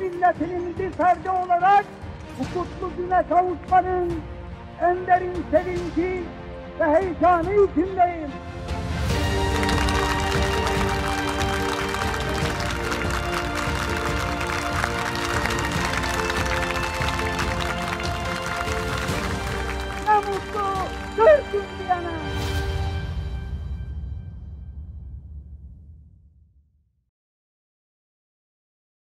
milletinin bir ferdi olarak bu kutlu güne kavuşmanın en derin sevinci ve heyecanı içindeyim. Ne mutlu Türk'üm diyene.